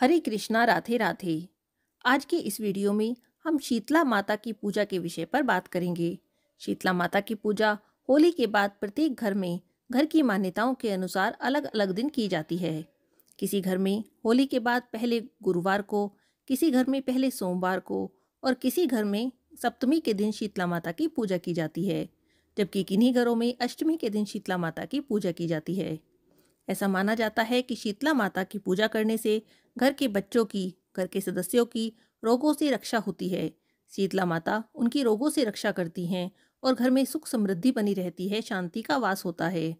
हरे कृष्णा, राधे राधे। आज के इस वीडियो में हम शीतला माता की पूजा के विषय पर बात करेंगे। शीतला माता की पूजा होली के बाद प्रत्येक घर में घर की मान्यताओं के अनुसार अलग अलग दिन की जाती है। किसी घर में होली के बाद पहले गुरुवार को, किसी घर में पहले सोमवार को और किसी घर में सप्तमी के दिन शीतला माता की पूजा की जाती है, जबकि किन्हीं घरों में अष्टमी के दिन शीतला माता की पूजा की जाती है। ऐसा माना जाता है कि शीतला माता की पूजा करने से घर के बच्चों की, घर के सदस्यों की रोगों से रक्षा होती है। शीतला माता उनकी रोगों से रक्षा करती हैं और घर में सुख समृद्धि बनी रहती है, शांति का वास होता है।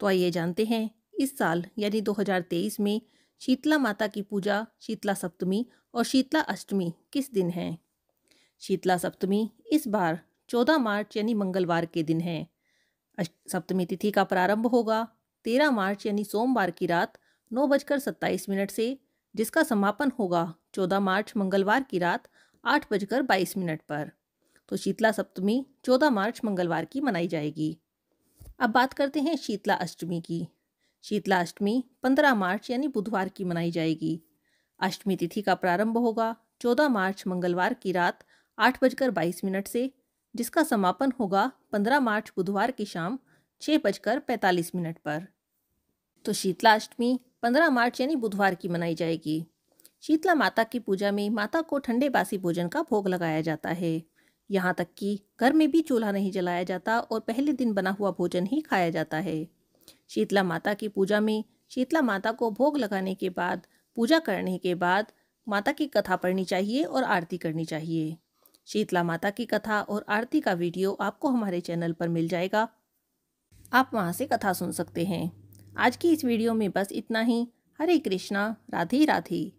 तो आइए जानते हैं, इस साल यानी 2023 में शीतला माता की पूजा शीतला सप्तमी और शीतला अष्टमी किस दिन है? शीतला सप्तमी इस बार 14 मार्च यानी मंगलवार के दिन है। सप्तमी तिथि का प्रारंभ होगा तेरह मार्च यानी सोमवार की रात नौ बजकर सत्ताईस मिनट से, जिसका समापन होगा चौदह मार्च मंगलवार की रात आठ बजकर बाईस मिनट पर। तो शीतला सप्तमी चौदह मार्च मंगलवार की मनाई जाएगी। अब बात करते हैं शीतला अष्टमी की। शीतला अष्टमी पंद्रह मार्च यानी बुधवार की मनाई जाएगी। अष्टमी तिथि का प्रारंभ होगा चौदह मार्च मंगलवार की रात आठ बजकर बाईस मिनट से, जिसका समापन होगा पंद्रह मार्च बुधवार की शाम छः बजकर पैंतालीस मिनट पर। तो शीतला अष्टमी पंद्रह मार्च यानी बुधवार की मनाई जाएगी। शीतला माता की पूजा में माता को ठंडे बासी भोजन का भोग लगाया जाता है। यहाँ तक कि घर में भी चूल्हा नहीं जलाया जाता और पहले दिन बना हुआ भोजन ही खाया जाता है। शीतला माता की पूजा में शीतला माता को भोग लगाने के बाद, पूजा करने के बाद माता की कथा पढ़नी चाहिए और आरती करनी चाहिए। शीतला माता की कथा और आरती का वीडियो आपको हमारे चैनल पर मिल जाएगा। आप वहाँ से कथा सुन सकते हैं। आज की इस वीडियो में बस इतना ही। हरे कृष्णा, राधे राधे।